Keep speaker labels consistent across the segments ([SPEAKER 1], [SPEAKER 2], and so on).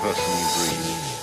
[SPEAKER 1] personal dream.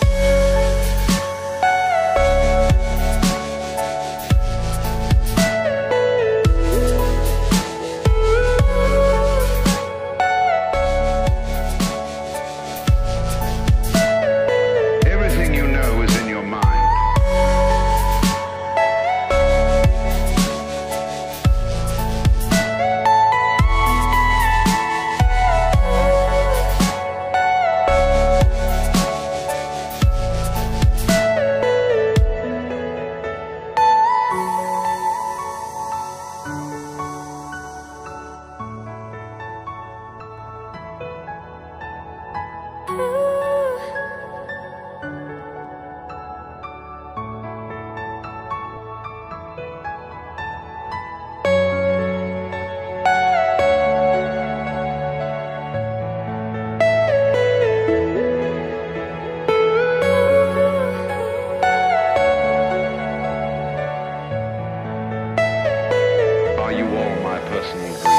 [SPEAKER 1] personal